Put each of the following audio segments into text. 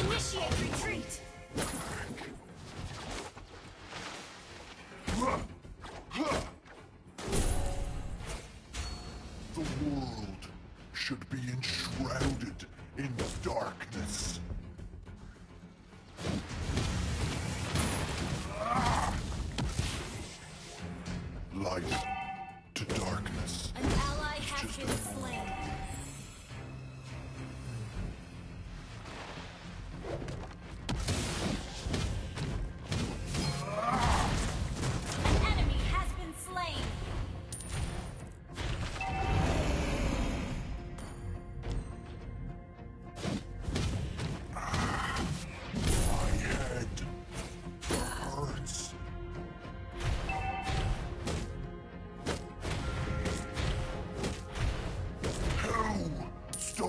Initiate retreat! The world should be enshrouded in darkness. Light to darkness. An ally has been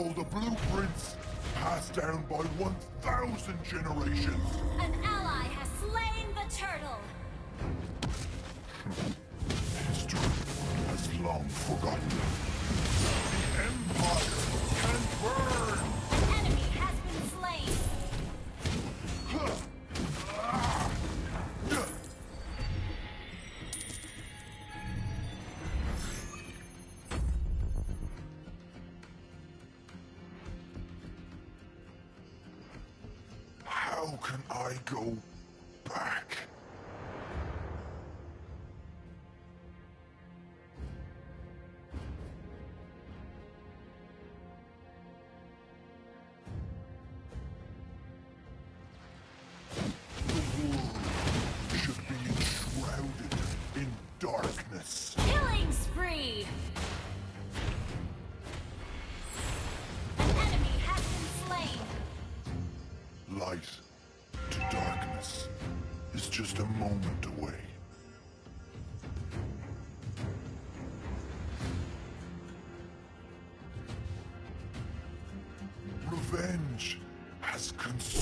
stole the blueprints passed down by 1,000 generations? An ally has slain the turtle. History has long forgotten. Can I go has consumed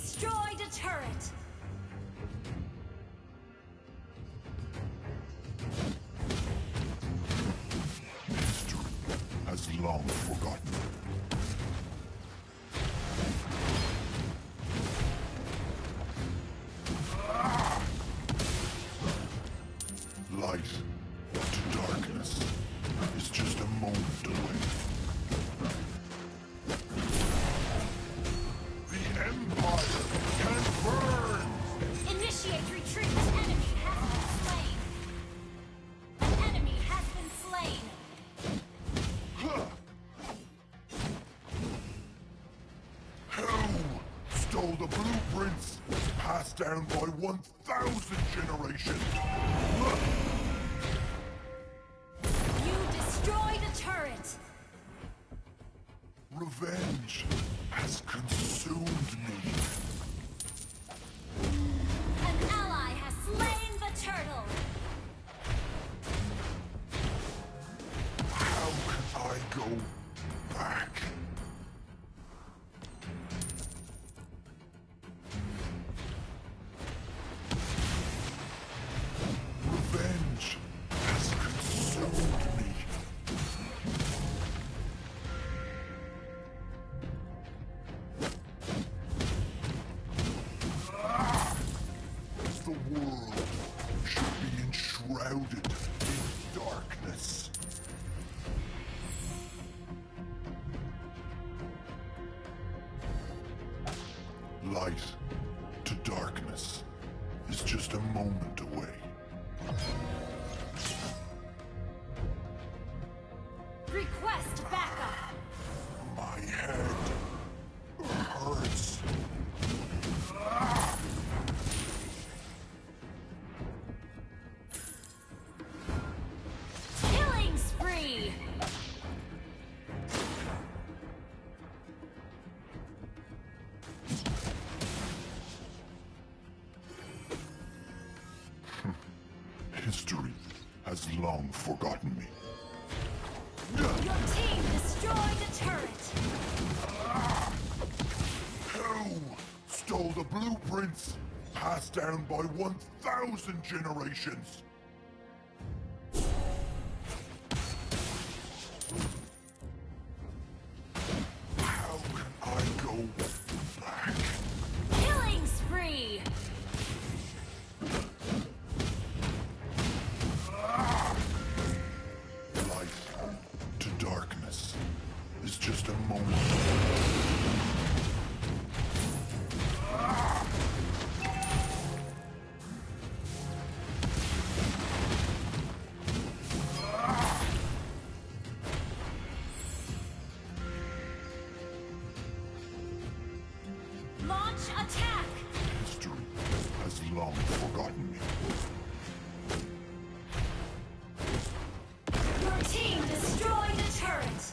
destroyed a turret. Has long forgotten. Light to darkness is just a moment away. Stole the blueprints passed down by 1,000 generations? You destroyed a turret. Revenge has consumed me. An ally has slain the turtle. How can I go be forgotten me. Your team destroyed a turret. Who stole the blueprints passed down by 1,000 generations? Launch attack. History has long forgotten me. Your team destroyed a turret.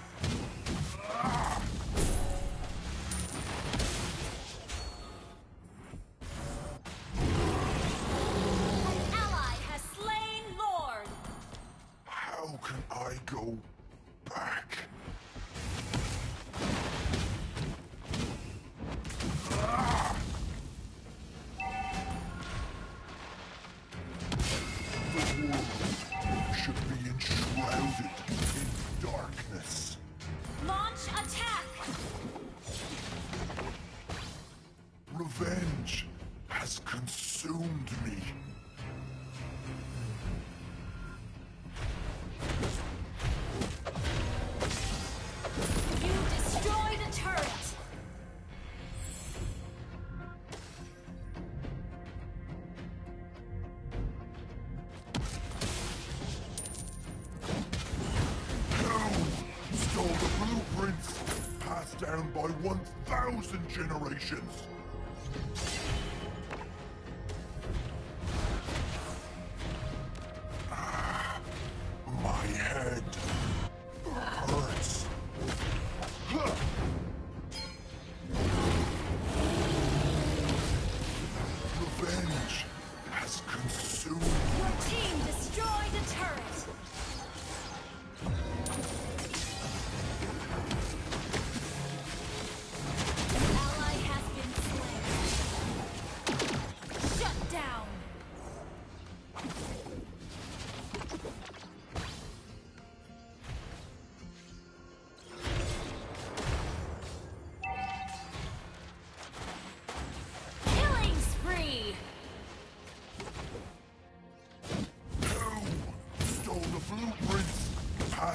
1,000 generations?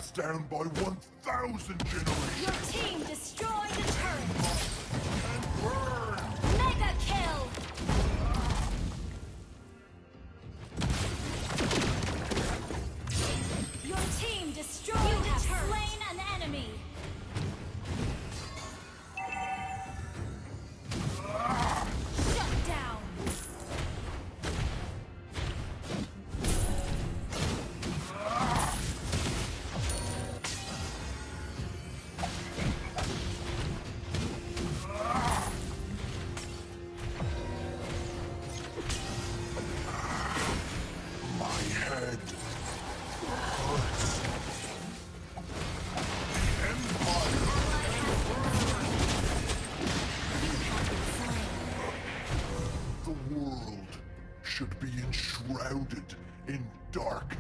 Down by 1,000 Your team destroyed the turret. And burn! Enshrouded in darkness.